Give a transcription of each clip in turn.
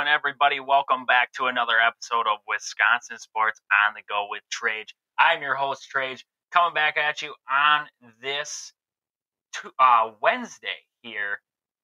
Doing, everybody? Welcome back to another episode of Wisconsin Sports on the Go with Trag. I'm your host, Trag, coming back at you on this uh, Wednesday here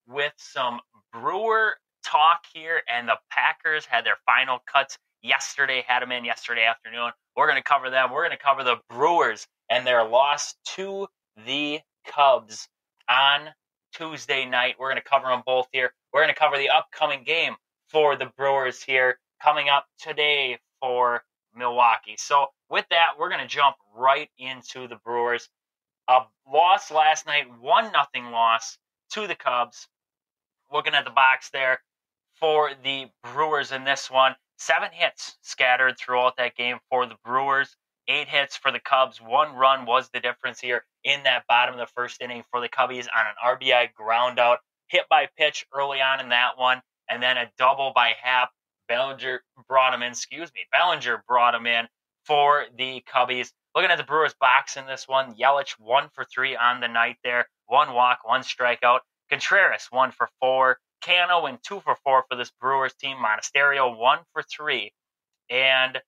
with some Brewer talk here. And the Packers had their final cuts yesterday, had them in yesterday afternoon. We're going to cover them. We're going to cover the Brewers and their loss to the Cubs on Tuesday night. We're going to cover them both here. We're going to cover the upcoming game for the Brewers here coming up today for Milwaukee. So, with that, we're going to jump right into the Brewers. A loss last night, one nothing loss to the Cubs. Looking at the box there for the Brewers in this one, seven hits scattered throughout that game for the Brewers eight hits for the Cubs. One run was the difference here in that bottom of the first inning for the Cubbies on an RBI ground out, hit by pitch early on in that one, and then a double by Happ. Bellinger brought him in, excuse me, Bellinger brought him in for the Cubbies. Looking at the Brewers box in this one, Yelich one for three on the night there, one walk, one strikeout. Contreras one for four. Cano went two for four for this Brewers team. Monasterio one for three. And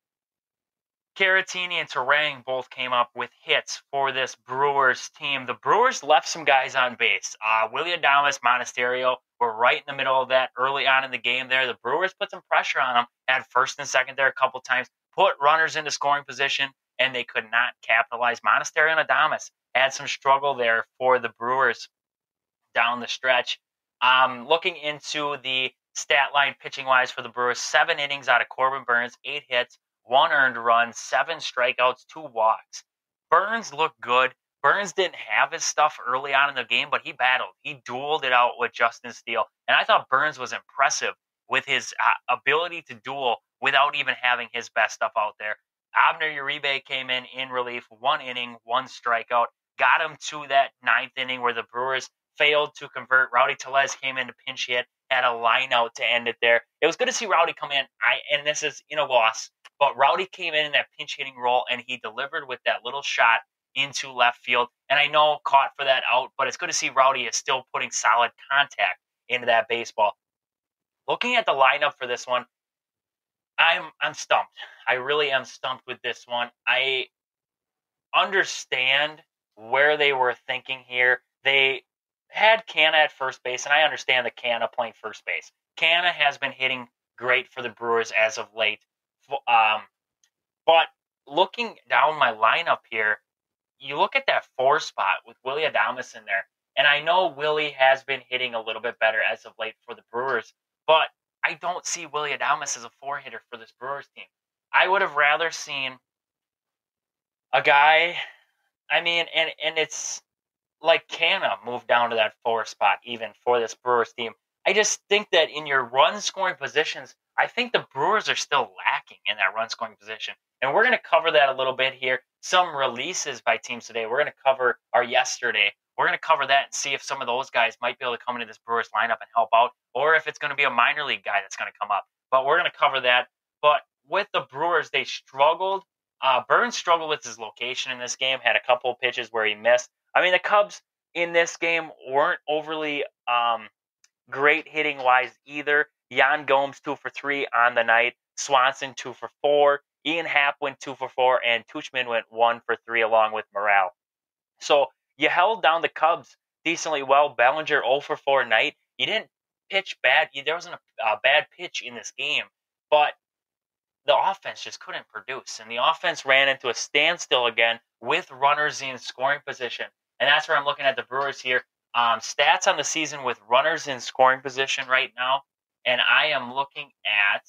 Caratini and Turang both came up with hits for this Brewers team. The Brewers left some guys on base. Uh, Willy Adames, Monasterio were right in the middle of that early on in the game there. The Brewers put some pressure on them, had first and second there a couple times, put runners into scoring position, and they could not capitalize. Monasterio and Adames had some struggle there for the Brewers down the stretch. Um, looking into the stat line pitching wise for the Brewers, seven innings out of Corbin Burnes, eight hits, one earned run, seven strikeouts, two walks. Burnes looked good. Burnes didn't have his stuff early on in the game, but he battled. He dueled it out with Justin Steele. And I thought Burnes was impressive with his uh, ability to duel without even having his best stuff out there. Abner Uribe came in in relief, one inning, one strikeout, got him to that ninth inning where the Brewers failed to convert. Rowdy Tellez came in to pinch hit, had a line out to end it there. It was good to see Rowdy come in. I and this is in a loss. But Rowdy came in in that pinch hitting role and he delivered with that little shot into left field. And I know caught for that out, but it's good to see Rowdy is still putting solid contact into that baseball. Looking at the lineup for this one, I'm I'm stumped. I really am stumped with this one. I understand where they were thinking here. They had Canha at first base, and I understand the Canha playing first base. Canha has been hitting great for the Brewers as of late. Um, but looking down my lineup here, you look at that four spot with Willy Adames in there, and I know Willy has been hitting a little bit better as of late for the Brewers, but I don't see Willy Adames as a four hitter for this Brewers team. I would have rather seen a guy. I mean, and and it's like Canha move down to that four spot even for this Brewers team. I just think that in your run scoring positions, I think the Brewers are still lacking in that run scoring position. And we're going to cover that a little bit here. Some releases by teams today. We're going to cover our yesterday. We're going to cover that and see if some of those guys might be able to come into this Brewers lineup and help out, or if it's going to be a minor league guy that's going to come up. But we're going to cover that. But with the Brewers, they struggled. Uh, Burnes struggled with his location in this game, had a couple pitches where he missed. I mean, the Cubs in this game weren't overly um, great hitting wise either. Yan Gomes two for three on the night. Swanson two for four. Ian Happ went two for four, and Tauchman went one for three along with Morel. So you held down the Cubs decently well. Bellinger 0 for 4 night. You didn't pitch bad. There wasn't a, a bad pitch in this game, but the offense just couldn't produce. And the offense ran into a standstill again with runners in scoring position. And that's where I'm looking at the Brewers here. Um, stats on the season with runners in scoring position right now and I am looking at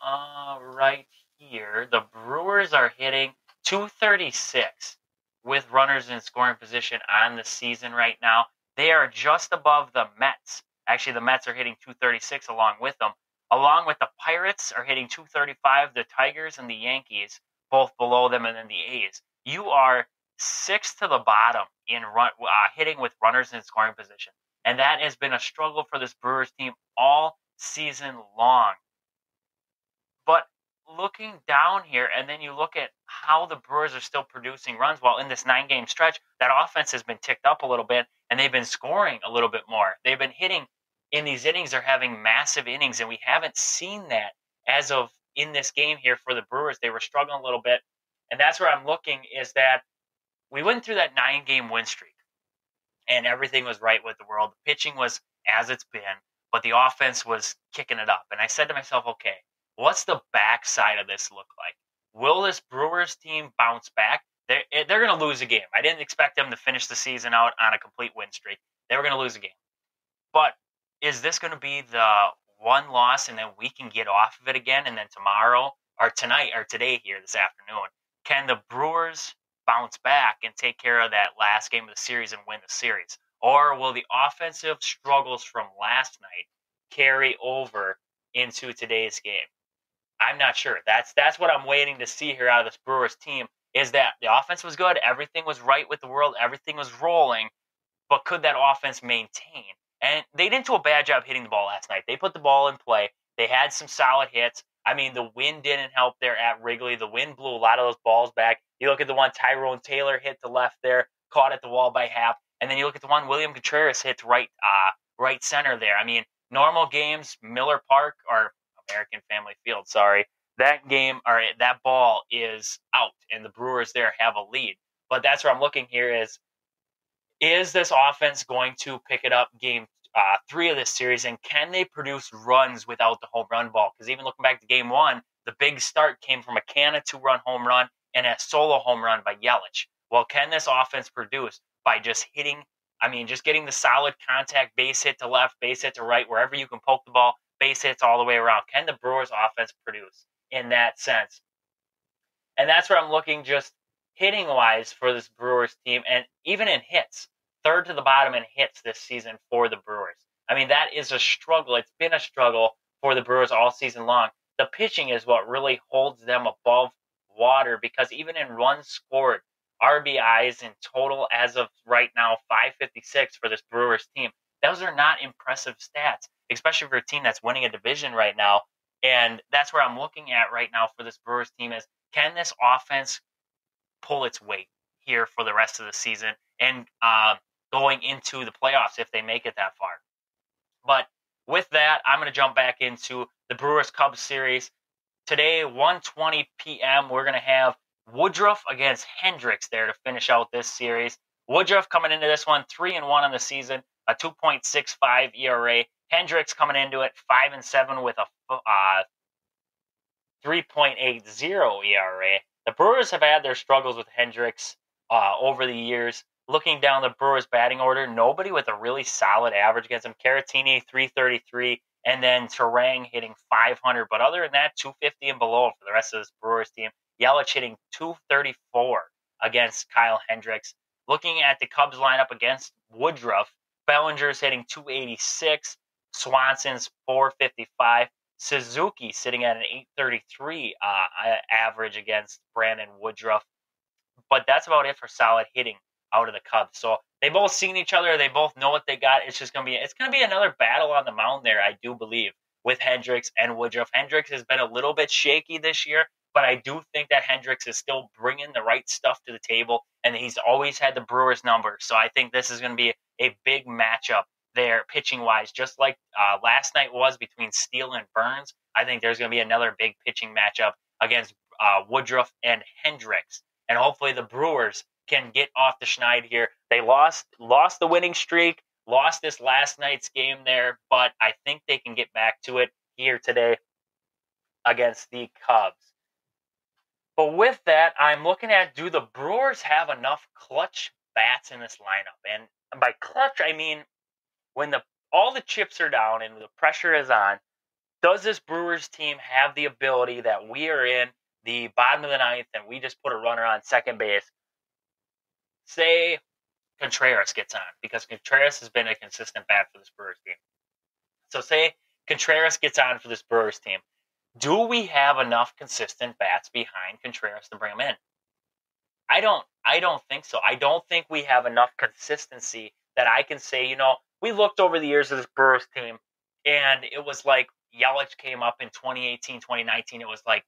uh, right here. The Brewers are hitting 236 with runners in scoring position on the season right now. They are just above the Mets. Actually, the Mets are hitting 236 along with them. Along with the Pirates are hitting 235. The Tigers and the Yankees both below them, and then the A's. You are six to the bottom in run, uh, hitting with runners in scoring position. And that has been a struggle for this Brewers team all season long. But looking down here, and then you look at how the Brewers are still producing runs. while in this nine game stretch, that offense has been ticked up a little bit, and they've been scoring a little bit more. They've been hitting in these innings they're having massive innings, and we haven't seen that as of in this game here for the Brewers. They were struggling a little bit, and that's where I'm looking is that we went through that nine game win streak, and everything was right with the world. The pitching was as it's been, but the offense was kicking it up. And I said to myself, okay, what's the backside of this look like? Will this Brewers team bounce back? They're, eh, they're going to lose a game. I didn't expect them to finish the season out on a complete win streak. They were going to lose a game. But is this going to be the one loss and then we can get off of it again? And then tomorrow or tonight or today here this afternoon, can the Brewers bounce back and take care of that last game of the series and win the series? Or will the offensive struggles from last night carry over into today's game? I'm not sure. That's that's what I'm waiting to see here out of this Brewers team is that the offense was good, everything was right with the world, everything was rolling, but could that offense maintain? And they didn't do a bad job hitting the ball last night. They put the ball in play. They had some solid hits. I mean, the wind didn't help there at Wrigley. The wind blew a lot of those balls back. You look at the one Tyrone Taylor hit the left there, caught at the wall by Happ, and then you look at the one William Contreras hit right, uh, right center there. I mean, normal games, Miller Park or American Family Field, sorry, that game or that ball is out, and the Brewers there have a lead. But that's where I'm looking here is is this offense going to pick it up game uh, three of this series, and can they produce runs without the home run ball? Because even looking back to game one, the big start came from a Canha two run home run and a solo home run by Yelich. Well, can this offense produce by just hitting? I mean, just getting the solid contact base hit to left, base hit to right, wherever you can poke the ball, base hits all the way around. Can the Brewers offense produce in that sense? And that's where I'm looking just hitting wise for this Brewers team, and even in hits, third to the bottom in hits this season for the Brewers. I mean, that is a struggle. It's been a struggle for the Brewers all season long. The pitching is what really holds them above water because even in runs scored, RBIs in total as of right now, 556 for this Brewers team. Those are not impressive stats, especially for a team that's winning a division right now. And that's where I'm looking at right now for this Brewers team is can this offense pull its weight here for the rest of the season and uh, going into the playoffs if they make it that far. But with that, I'm going to jump back into the Brewers Cubs series. Today, 1:20 p.m., we're going to have Woodruff against Hendricks there to finish out this series. Woodruff coming into this one 3 and 1 on the season, a 2.65 ERA. Hendricks coming into it 5 and 7 with a uh, 3.80 ERA. The Brewers have had their struggles with Hendricks uh, over the years. Looking down the Brewers batting order, nobody with a really solid average against them. Caratini 333, and then Turang hitting 500. But other than that, 250 and below for the rest of this Brewers team. Yelich hitting 234 against Kyle Hendricks. Looking at the Cubs lineup against Woodruff, Bellinger's hitting 286, Swanson's 455, Suzuki sitting at an 833 uh, average against Brandon Woodruff. But that's about it for solid hitting out of the Cubs. So they both seen each other. They both know what they got. It's just gonna be it's gonna be another battle on the mound there. I do believe with Hendricks and Woodruff. Hendricks has been a little bit shaky this year, but I do think that Hendricks is still bringing the right stuff to the table, and he's always had the Brewers' number. So I think this is going to be a big matchup there, pitching wise, just like uh, last night was between Steele and Burnes. I think there's going to be another big pitching matchup against uh, Woodruff and Hendricks, and hopefully the Brewers can get off the schneid here. They lost lost the winning streak, lost this last night's game there, but I think they can get back to it here today against the Cubs. But with that, I'm looking at do the Brewers have enough clutch bats in this lineup? And by clutch, I mean when the all the chips are down and the pressure is on, does this Brewers team have the ability that we are in the bottom of the ninth and we just put a runner on second base? Say Contreras gets on because Contreras has been a consistent bat for this Brewers team. So say Contreras gets on for this Brewers team. Do we have enough consistent bats behind Contreras to bring him in? I don't I don't think so. I don't think we have enough consistency that I can say, you know, we looked over the years of this Brewers team, and it was like Yelich came up in 2018, 2019. It was like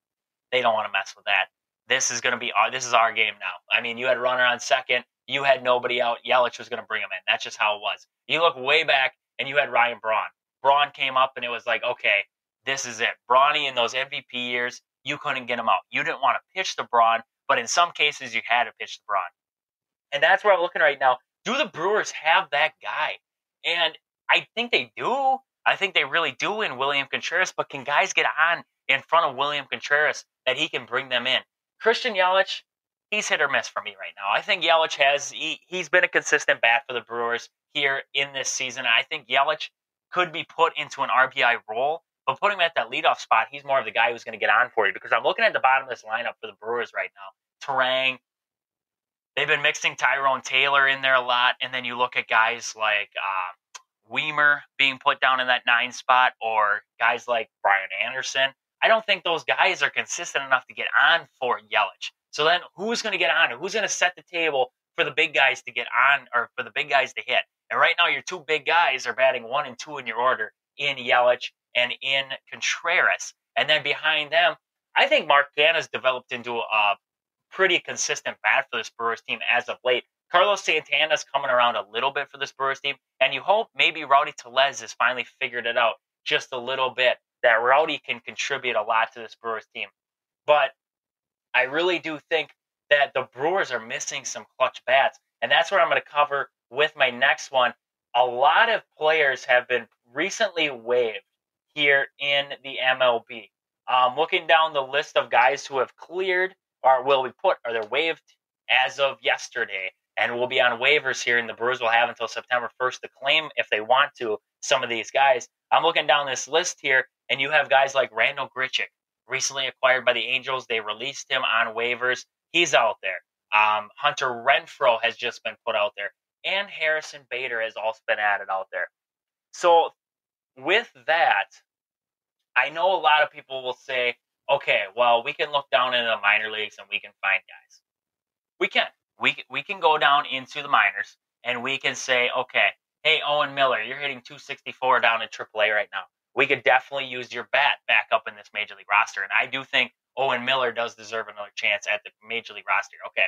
they don't want to mess with that. This is going to be our, this is our game now. I mean, you had a runner on second, you had nobody out. Yelich was going to bring him in. That's just how it was. You look way back, and you had Ryan Braun. Braun came up and it was like, okay, this is it. Brawny in those MVP years, you couldn't get him out. You didn't want to pitch the Braun, but in some cases you had to pitch the Braun. And that's where I'm looking right now. Do the Brewers have that guy? And I think they do. I think they really do in William Contreras, but can guys get on in front of William Contreras that he can bring them in? Christian Yelich, he's hit or miss for me right now. I think Yelich has he, he's been a consistent bat for the Brewers here in this season. I think Yelich could be put into an RBI role, but putting him at that leadoff spot, he's more of the guy who's going to get on for you because I'm looking at the bottom of this lineup for the Brewers right now. Turang, they've been mixing Tyrone Taylor in there a lot, and then you look at guys like uh, Wiemer being put down in that nine spot, or guys like Brian Anderson. I don't think those guys are consistent enough to get on for Yelich. So then who's going to get on? Who's going to set the table for the big guys to get on or for the big guys to hit? And right now, your two big guys are batting one and two in your order in Yelich and in Contreras. And then behind them, I think Mark Canha's developed into a pretty consistent bat for this Brewers team as of late. Carlos Santana's coming around a little bit for this Brewers team, and you hope maybe Rowdy Tellez has finally figured it out just a little bit that Rowdy can contribute a lot to this Brewers team. But I really do think that the Brewers are missing some clutch bats, and that's what I'm going to cover with my next one. A lot of players have been recently waived here in the MLB. Um, looking down the list of guys who have cleared or will be put or they're waived as of yesterday and will be on waivers here, and the Brewers will have until September 1st to claim if they want to some of these guys. I'm looking down this list here, and you have guys like Randal Grichuk, recently acquired by the Angels. They released him on waivers. He's out there. Um, Hunter Renfroe has just been put out there, and Harrison Bader has also been added out there. So, with that, I know a lot of people will say, okay, well, we can look down into the minor leagues and we can find guys. We can. We, we can go down into the minors and we can say, okay, hey, Owen Miller, you're hitting 264 down in AAA right now we could definitely use your bat back up in this major league roster. And I do think Owen Miller does deserve another chance at the major league roster. Okay.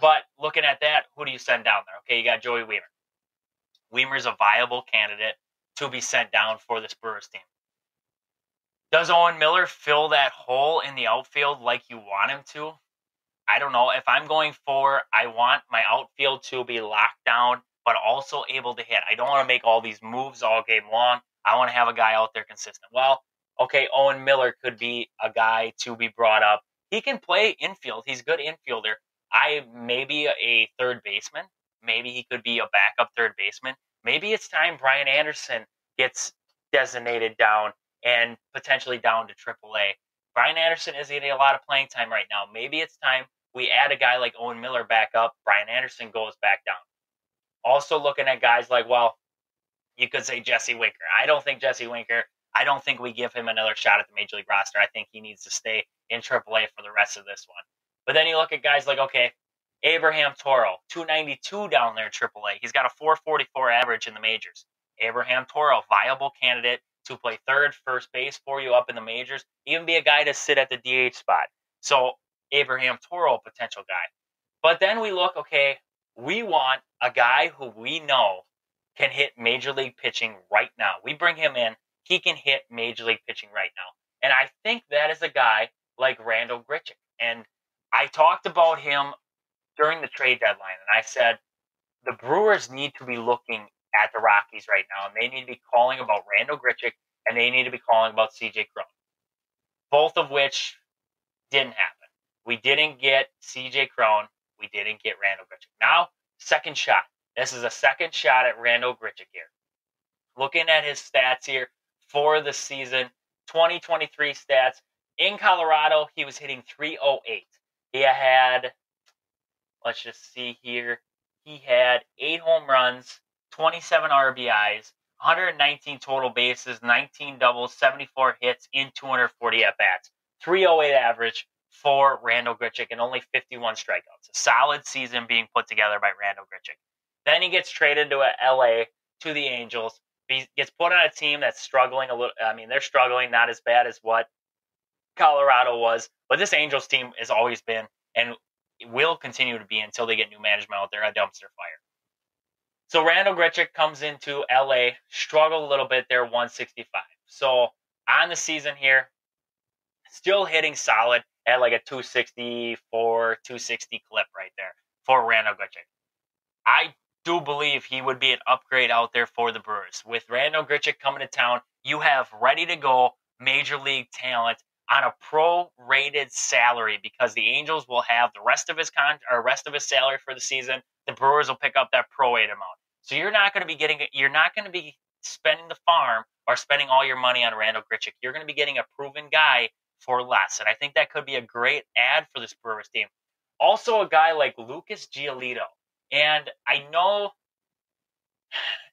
But looking at that, who do you send down there? Okay, you got Joey Wiemer. Wiemer's a viable candidate to be sent down for this Brewers team. Does Owen Miller fill that hole in the outfield like you want him to? I don't know. If I'm going for, I want my outfield to be locked down, but also able to hit. I don't want to make all these moves all game long. I want to have a guy out there consistent. Well, okay, Owen Miller could be a guy to be brought up. He can play infield. He's a good infielder. I maybe a third baseman. Maybe he could be a backup third baseman. Maybe it's time Brian Anderson gets designated down and potentially down to AAA. Brian Anderson is getting a lot of playing time right now. Maybe it's time we add a guy like Owen Miller back up. Brian Anderson goes back down. Also looking at guys like, well, you could say Jesse Winker. I don't think Jesse Winker. I don't think we give him another shot at the major league roster. I think he needs to stay in AAA for the rest of this one. But then you look at guys like okay, Abraham Toro, 292 down there AAA. He's got a 444 average in the majors. Abraham Toro, viable candidate to play third, first base for you up in the majors, even be a guy to sit at the DH spot. So Abraham Toro, potential guy. But then we look, okay, we want a guy who we know can hit major league pitching right now. We bring him in, he can hit major league pitching right now. And I think that is a guy like Randal Grichuk. And I talked about him during the trade deadline, and I said the Brewers need to be looking at the Rockies right now, and they need to be calling about Randal Grichuk, and they need to be calling about CJ Cron. Both of which didn't happen. We didn't get CJ Cron. We didn't get Randal Grichuk. Now, second shot. This is a second shot at Randal Grichuk here. Looking at his stats here for the season, 2023 stats. In Colorado, he was hitting 308. He had, let's just see here, he had eight home runs, 27 RBIs, 119 total bases, 19 doubles, 74 hits in 240 at bats. 308 average for Randal Grichuk and only 51 strikeouts. A solid season being put together by Randal Grichuk. Then he gets traded to uh, LA to the Angels. He gets put on a team that's struggling a little. I mean, they're struggling, not as bad as what Colorado was, but this Angels team has always been and will continue to be until they get new management out there, a dumpster fire. So Randal Grichuk comes into LA, struggled a little bit there, 165. So on the season here, still hitting solid at like a 264, 260 clip right there for Randal Grichuk. I do believe he would be an upgrade out there for the Brewers. With Randal Grichuk coming to town, you have ready to go major league talent on a pro-rated salary because the Angels will have the rest of his con or rest of his salary for the season. The Brewers will pick up that pro-rate amount. So you're not going to be getting you're not going to be spending the farm or spending all your money on Randal Grichuk. You're going to be getting a proven guy for less, and I think that could be a great ad for this Brewers team. Also, a guy like Lucas Giolito, and I know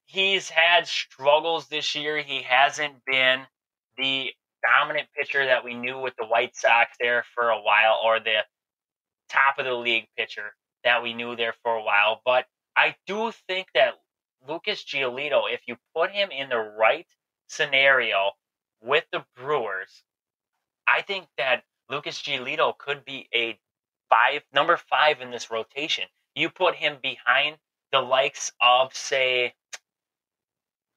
he's had struggles this year. He hasn't been the dominant pitcher that we knew with the White Sox there for a while, or the top of the league pitcher that we knew there for a while. But I do think that Lucas Giolito, if you put him in the right scenario with the Brewers, I think that Lucas Giolito could be a five number five in this rotation. You put him behind the likes of say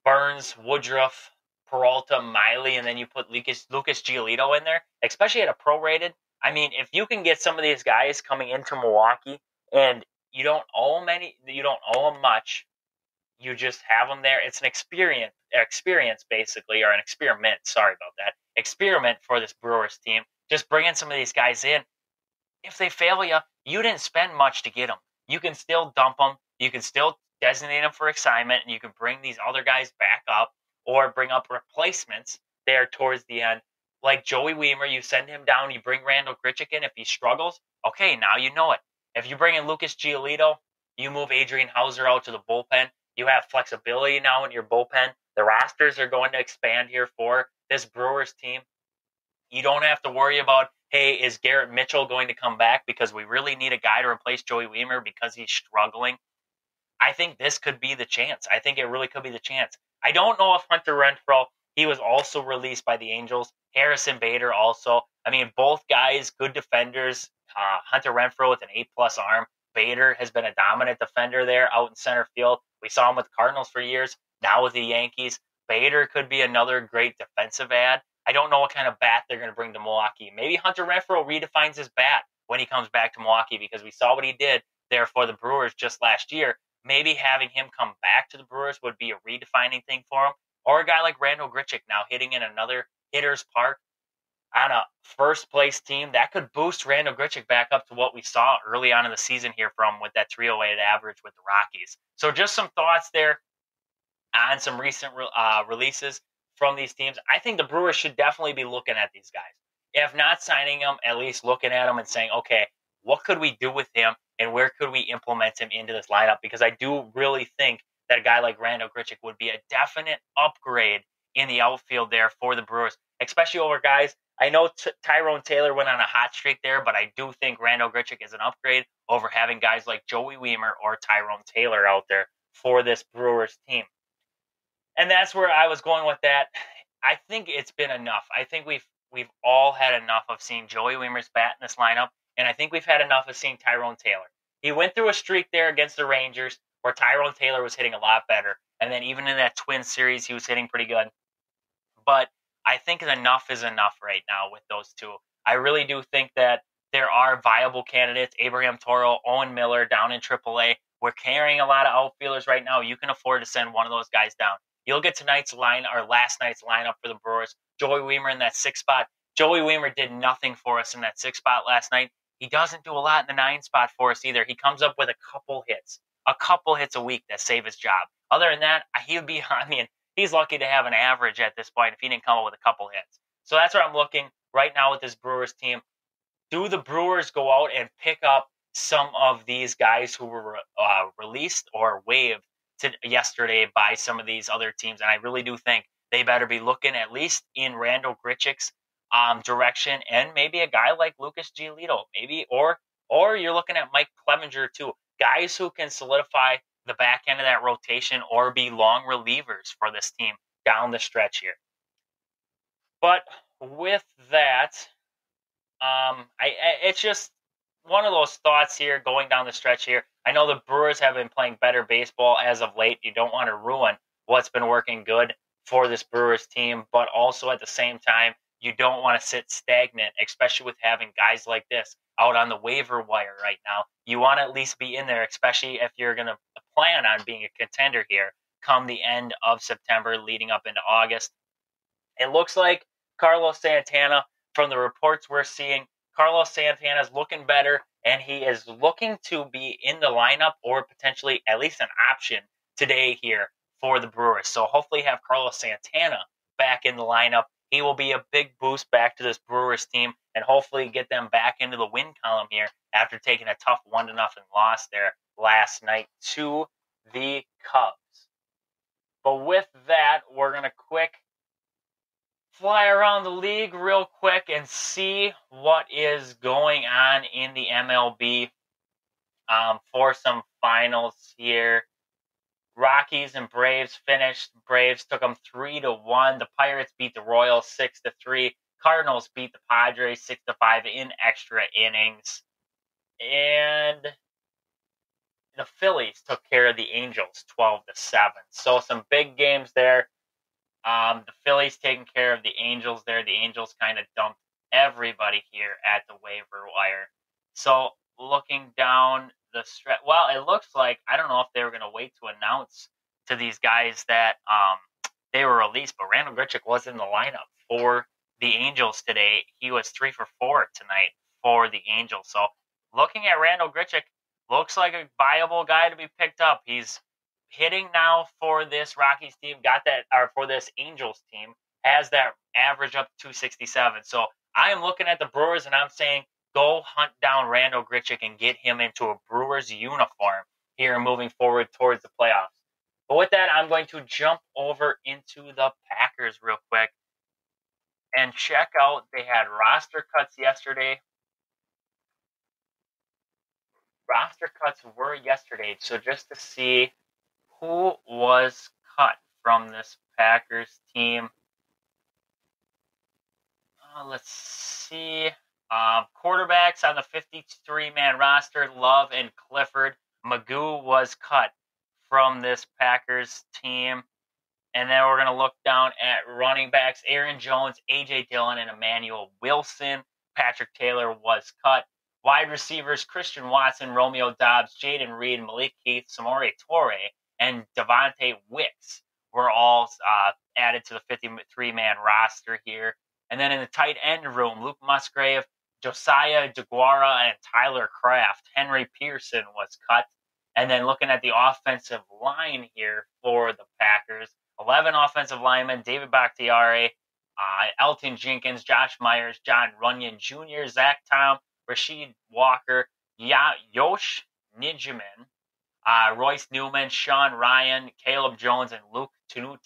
Burnes, Woodruff, Peralta, Miley, and then you put Lucas Lucas Giolito in there, especially at a prorated. I mean, if you can get some of these guys coming into Milwaukee and you don't owe them any, you don't owe them much, you just have them there. It's an experience, experience basically, or an experiment. Sorry about that. Experiment for this Brewers team. Just bringing some of these guys in. If they fail you, you didn't spend much to get them. You can still dump them. You can still designate them for assignment, and you can bring these other guys back up or bring up replacements there towards the end. Like Joey Wiemer, you send him down, you bring Randal Grichuk in. If he struggles, okay, now you know it. If you bring in Lucas Giolito, you move Adrian Houser out to the bullpen. You have flexibility now in your bullpen. The rosters are going to expand here for this Brewers team. You don't have to worry about, hey, is Garrett Mitchell going to come back? Because we really need a guy to replace Joey Wiemer because he's struggling. I think this could be the chance. I think it really could be the chance. I don't know if Hunter Renfroe, he was also released by the Angels. Harrison Bader also. I mean, both guys, good defenders. Uh, Hunter Renfroe with an A plus arm. Bader has been a dominant defender there out in center field. We saw him with Cardinals for years. Now with the Yankees, Bader could be another great defensive ad. I don't know what kind of bat they're going to bring to Milwaukee. Maybe Hunter Renfroe redefines his bat when he comes back to Milwaukee because we saw what he did there for the Brewers just last year maybe having him come back to the Brewers would be a redefining thing for him. Or a guy like Randal Grichuk now hitting in another hitter's park on a first place team that could boost Randal Grichuk back up to what we saw early on in the season here from with that 308 average with the Rockies. So just some thoughts there on some recent uh, releases from these teams. I think the Brewers should definitely be looking at these guys. If not signing them, at least looking at them and saying, okay, what could we do with him and where could we implement him into this lineup? Because I do really think that a guy like Randal Grichuk would be a definite upgrade in the outfield there for the Brewers, especially over guys. I know T- Tyrone Taylor went on a hot streak there, but I do think Randal Grichuk is an upgrade over having guys like Joey Wiemer or Tyrone Taylor out there for this Brewers team. And that's where I was going with that. I think it's been enough. I think we've we've all had enough of seeing Joey Wiemer's bat in this lineup. And I think we've had enough of seeing Tyrone Taylor. He went through a streak there against the Rangers where Tyrone Taylor was hitting a lot better. And then even in that twin series, he was hitting pretty good. But I think enough is enough right now with those two. I really do think that there are viable candidates. Abraham Toro, Owen Miller down in AAA. We're carrying a lot of outfielders right now. You can afford to send one of those guys down. You look at tonight's line our last night's lineup for the Brewers. Joey Wiemer in that six spot. Joey Wiemer did nothing for us in that six spot last night. He doesn't do a lot in the nine spot for us either. He comes up with a couple hits, a couple hits a week that save his job. Other than that, he would be, I mean, he's lucky to have an average at this point if he didn't come up with a couple hits. So that's where I'm looking right now with this Brewers team. Do the Brewers go out and pick up some of these guys who were uh, released or waived to yesterday by some of these other teams? And I really do think they better be looking at least in Randal Grichuk's um, direction, and maybe a guy like Lucas Giolito, maybe, or or you're looking at Mike Clevinger too, guys who can solidify the back end of that rotation or be long relievers for this team down the stretch here. But with that, um, I, I it's just one of those thoughts here going down the stretch here. I know the Brewers have been playing better baseball as of late. You don't want to ruin what's been working good for this Brewers team, but also at the same time, you don't want to sit stagnant, especially with having guys like this out on the waiver wire right now. You want to at least be in there, especially if you're going to plan on being a contender here come the end of September leading up into August. It looks like Carlos Santana, from the reports we're seeing, Carlos Santana is looking better and he is looking to be in the lineup or potentially at least an option today here for the Brewers. So hopefully have Carlos Santana back in the lineup he will be a big boost back to this Brewers team and hopefully get them back into the win column here after taking a tough one to nothing loss there last night to the Cubs. But with that, we're gonna quick fly around the league real quick and see what is going on in the MLB um, for some finals here. Rockies and Braves finished. Braves took them three to one. The Pirates beat the Royals six to three. Cardinals beat the Padres six to five in extra innings, and the Phillies took care of the Angels twelve to seven. So some big games there. Um, the Phillies taking care of the Angels there. The Angels kind of dumped everybody here at the waiver wire. So looking down the stretch. Well, it looks like I don't know if they were going to wait to announce to these guys that um, they were released, but Randal Grichuk was in the lineup for the Angels today. He was three for four tonight for the Angels. So looking at Randal Grichuk, looks like a viable guy to be picked up. He's hitting now for this Rockies team. Got that, or for this Angels team, has that average up to 267. So I am looking at the Brewers and I'm saying go hunt down Randal Grichuk and get him into a Brewers uniform here moving forward towards the playoffs. But with that, I'm going to jump over into the Packers real quick and check out. They had roster cuts yesterday. Roster cuts were yesterday, so just to see who was cut from this Packers team. Uh, let's see. Um, quarterbacks on the 53 man roster, Love and Clifford. McGough was cut from this Packers team. And then we're going to look down at running backs Aaron Jones, A.J. Dillon, and Emmanuel Wilson. Patrick Taylor was cut. Wide receivers Christian Watson, Romeo Doubs, Jayden Reed, Malik Heath, Samori Toure, and Dontayvion Wicks were all uh, added to the 53 man roster here. And then in the tight end room, Luke Musgrave, Josiah DeGuara and Tyler Kraft. Henry Pearson was cut. And then looking at the offensive line here for the Packers, 11 offensive linemen, David Bakhtiari, uh, Elgton Jenkins, Josh Myers, John Runyan Jr., Zach Tom, Rasheed Walker, ya- Yosh Nijman, uh, Royce Newman, Sean Rhyan, Caleb Jones, and Luke Tenuta.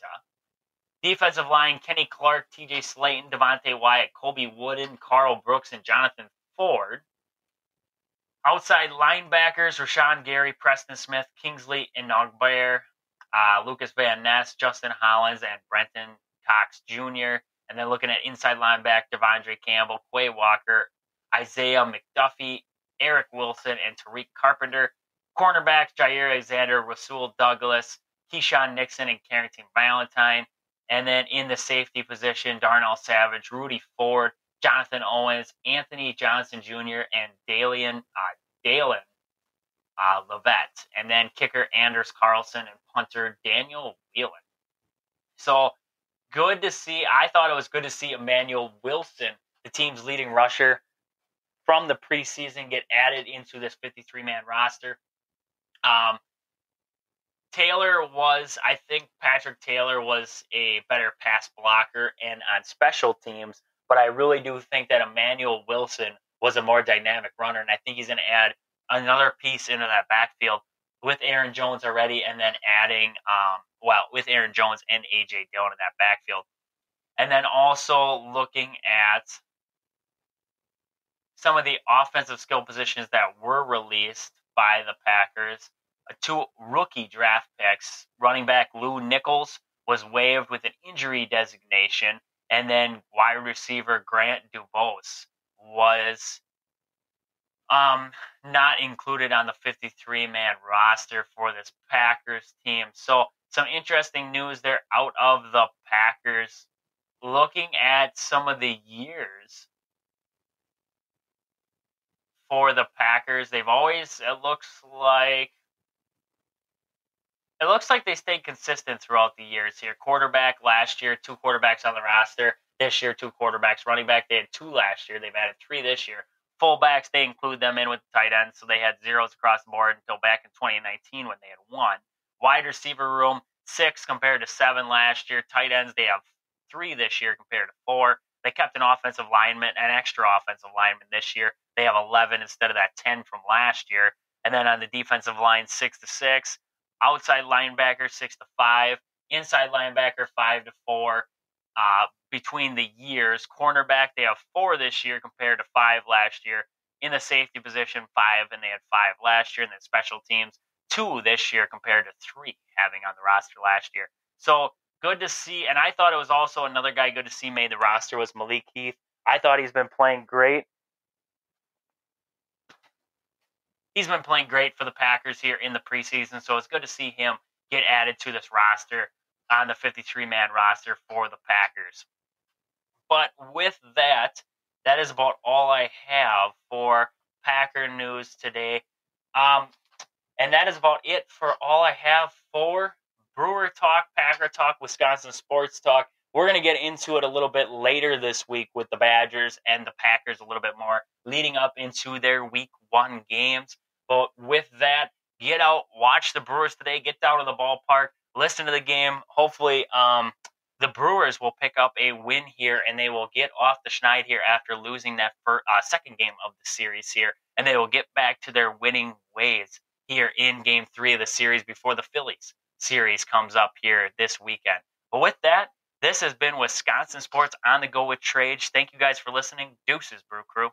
Defensive line, Kenny Clark, TJ Slaton, Devonte Wyatt, Colby Wooden, Karl Brooks, and Jonathan Ford. Outside linebackers, Rashan Gary, Preston Smith, Kingsley Enagbare, uh, Lucas Van Ness, Justin Hollins, and Brenton Cox Jr. And then looking at inside linebacker, De'Vondre Campbell, Quay Walker, Isaiah McDuffie, Eric Wilson, and Tariq Carpenter. Cornerbacks, Jaire Alexander, Rasul Douglas, Keisean Nixon, and Carrington Valentine. And then in the safety position, Darnell Savage, Rudy Ford, Jonathan Owens, Anthony Johnson Jr., and Dalian, uh, Dallin uh, Leavitt. And then kicker Anders Carlson and punter Daniel Whelan. So good to see. I thought it was good to see Emmanuel Wilson, the team's leading rusher from the preseason, get added into this 53 man roster. Um, Taylor was, I think Patrick Taylor was a better pass blocker and on special teams, but I really do think that Emmanuel Wilson was a more dynamic runner, and I think he's going to add another piece into that backfield with Aaron Jones already, and then adding, um, well, with Aaron Jones and AJ Dillon in that backfield, and then also looking at some of the offensive skill positions that were released by the Packers two rookie draft picks. Running back Lew Nichols was waived with an injury designation, and then wide receiver Grant DuBose was um, not included on the 53 man roster for this Packers team. So, some interesting news there out of the Packers. Looking at some of the years for the Packers, they've always, it looks like, it looks like they stayed consistent throughout the years here. Quarterback last year, two quarterbacks on the roster. This year, two quarterbacks. Running back, they had two last year. They've added three this year. Fullbacks, they include them in with tight ends, so they had zeros across the board until back in 2019 when they had one. Wide receiver room, six compared to seven last year. Tight ends, they have three this year compared to four. They kept an offensive lineman, an extra offensive lineman this year. They have 11 instead of that 10 from last year. And then on the defensive line, six to six outside linebacker six to five, inside linebacker five to four. Uh, between the years, cornerback they have four this year compared to five last year. In the safety position, five, and they had five last year. And then special teams, two this year compared to three having on the roster last year. So good to see. And I thought it was also another guy good to see made the roster was Malik Heath. I thought he's been playing great. he's been playing great for the Packers here in the preseason, so it's good to see him get added to this roster on the 53 man roster for the Packers. But with that, that is about all I have for Packer news today. Um, and that is about it for all I have for Brewer Talk, Packer Talk, Wisconsin Sports Talk. We're going to get into it a little bit later this week with the Badgers and the Packers a little bit more, leading up into their week one games. But with that, get out, watch the Brewers today, get down to the ballpark, listen to the game. Hopefully, um, the Brewers will pick up a win here and they will get off the schneid here after losing that first, uh, second game of the series here, and they will get back to their winning ways here in game three of the series before the Phillies series comes up here this weekend. But with that, this has been Wisconsin Sports on the Go with Trades. Thank you guys for listening. Deuces, Brew Crew.